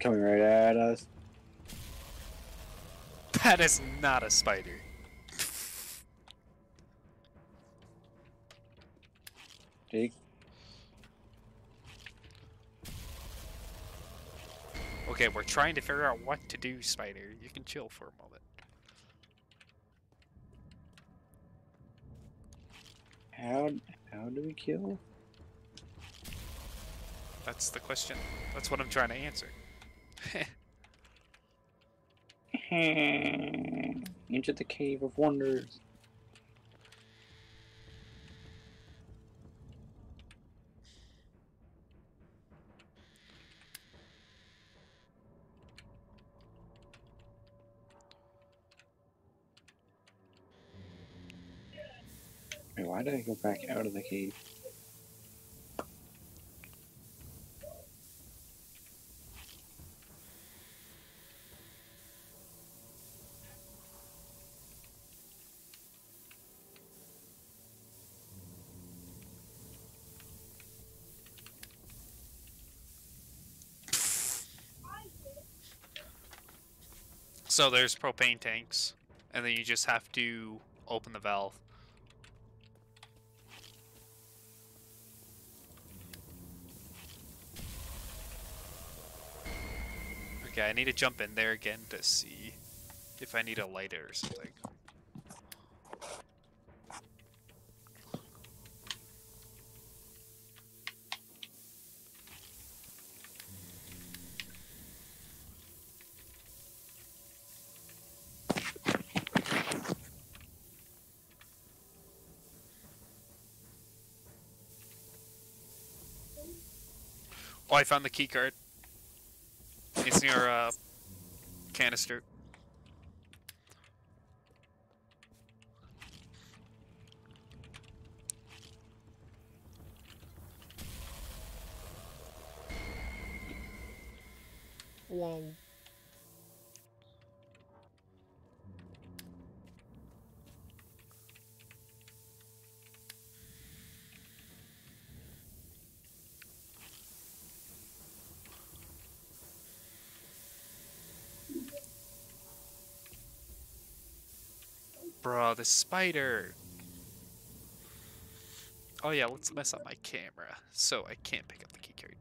Coming right at us. That is not a spider. Jake, Okay, we're trying to figure out what to do, Spider. You can chill for a moment. how how do we kill? That's the question. That's what I'm trying to answer. Into the cave of wonders. Wait, why did I go back out of the cave? So there's propane tanks, and then you just have to open the valve. Okay, I need to jump in there again to see if I need a lighter or something. Oh, I found the key card. It's near uh, canister. Wow. Bro, the spider. Oh yeah, let's mess up my camera so I can't pick up the key card.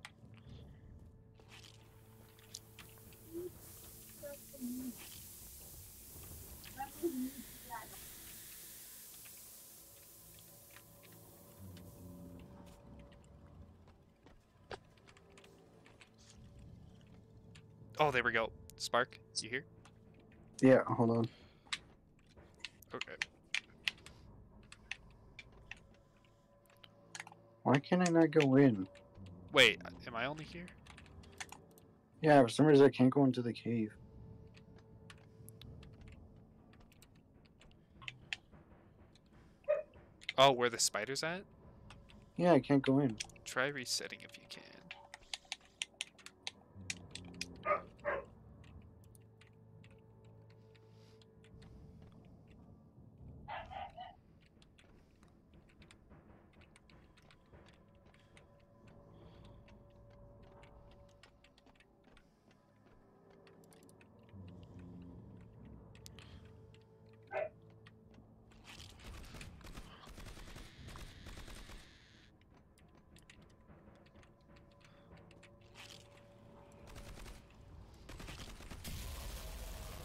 Oh, there we go. Spark, is you here? Yeah, hold on. Okay. Why can I not go in? Wait, am I only here? Yeah, for some reason I can't go into the cave. Oh, where the spider's at? Yeah, I can't go in. Try resetting if you can.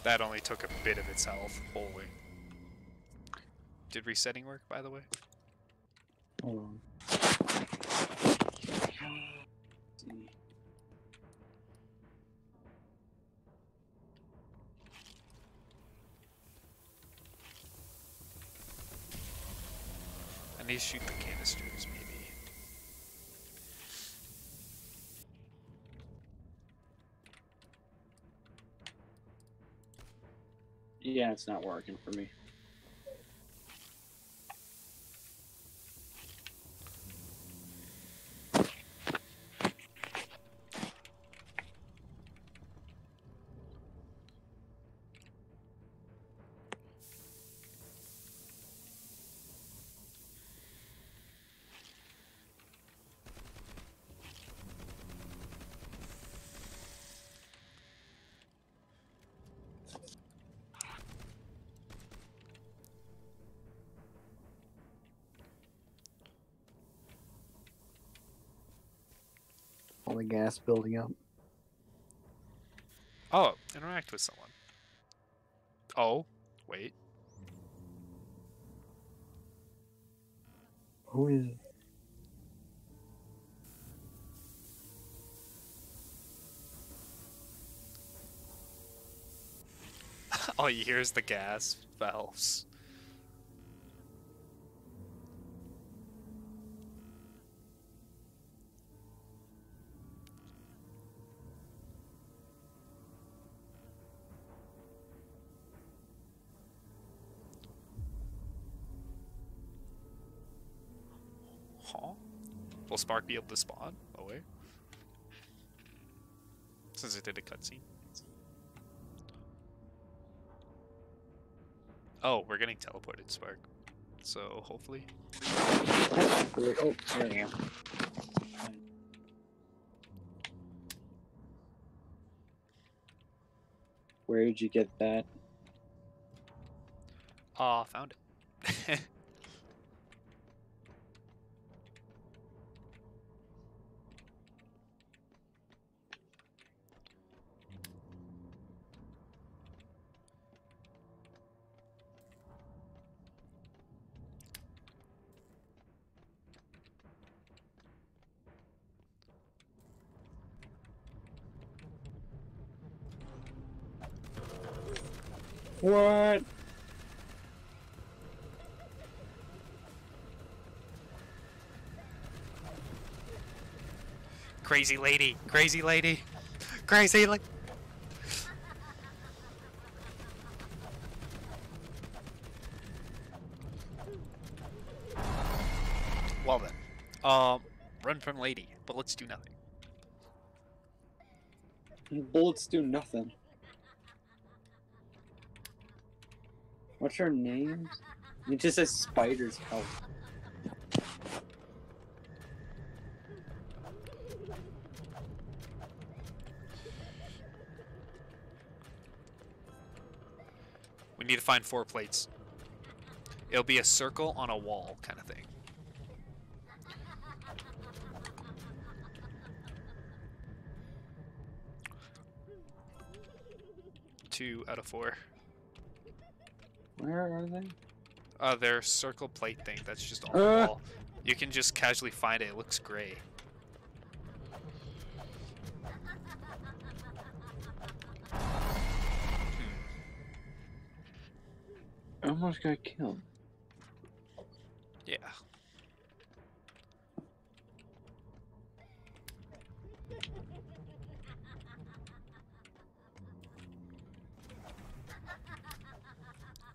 That only took a bit of its health. Holy. Did resetting work, by the way? Hold on. I need to shoot the canisters, maybe. Yeah, it's not working for me. All the gas building up. Oh, interact with someone. Oh, wait. Who is it? All you hear is the gas valves. Will Spark be able to spawn? Oh wait. Since it did a cutscene. Oh, we're getting teleported, Spark. So hopefully. Oh, there I am. Where did you get that? Ah, found it. What? crazy lady, crazy lady, crazy lady. Well then, um, run from lady, but let's do nothing. Bullets do nothing. What's your name? It just says Spider's Help. We need to find four plates. It'll be a circle on a wall kind of thing. Two out of four. Where are they? Uh, their circle plate thing that's just on the Uh. wall. You can just casually find it. It looks gray. I almost got killed. Yeah.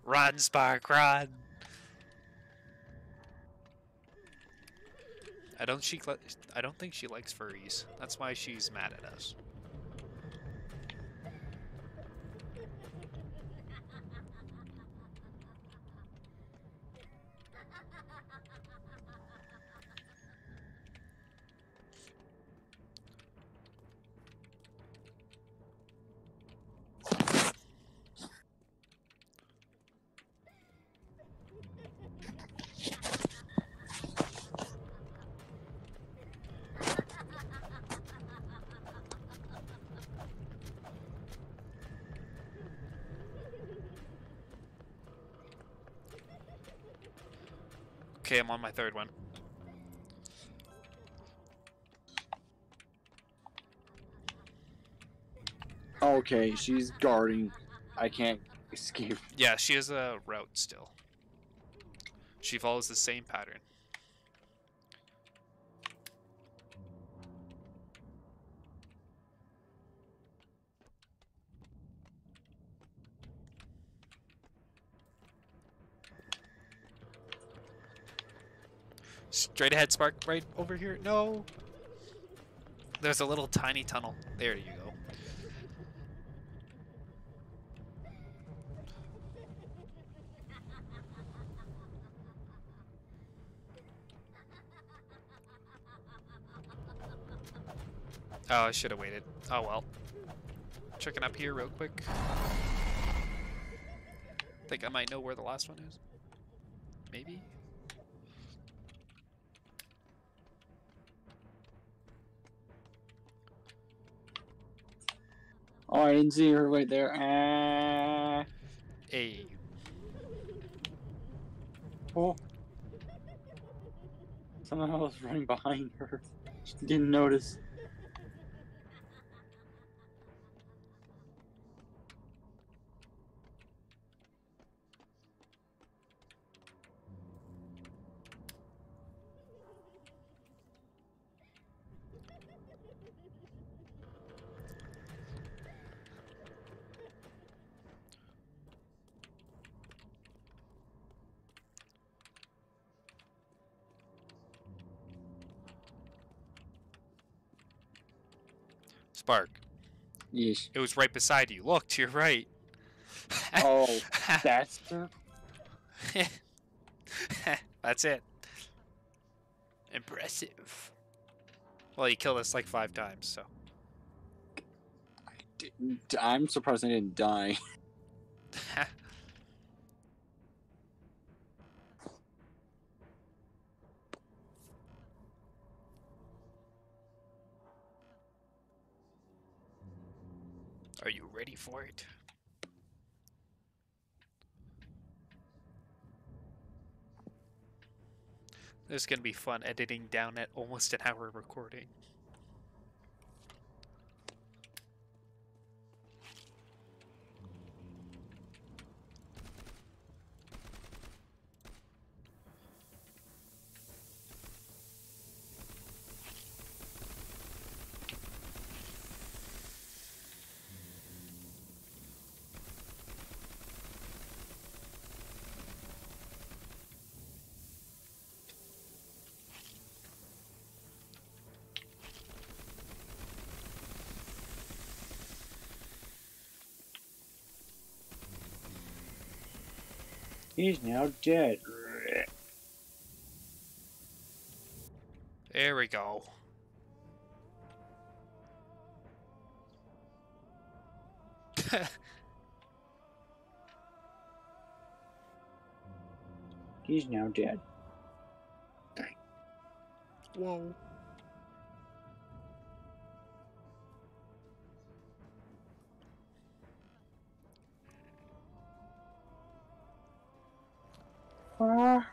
Run, Spark, run! I don't she I don't think she likes furries. That's why she's mad at us. Okay, I'm on my third one. Okay, she's guarding. I can't escape. Yeah, she has a route still. She follows the same pattern. Straight ahead, Spark, right over here. No! There's a little tiny tunnel. There you go. Oh, I should have waited. Oh well. Checking up here real quick. Think I might know where the last one is. Maybe? Oh, I didn't see her right there. Ah. A. Oh. Someone else running behind her. She didn't notice. Spark. Yeesh. It was right beside you. Look to your right. Oh, that's the. That's it. Impressive. Well, you killed us like five times, so. I didn't- I'm surprised I didn't die. Are you ready for it? This is gonna be fun editing down at almost an hour recording. He's now dead. There we go. He's now dead. Whoa. Oh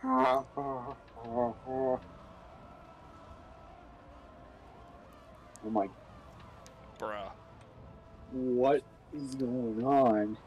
my, Bruh. what is going on?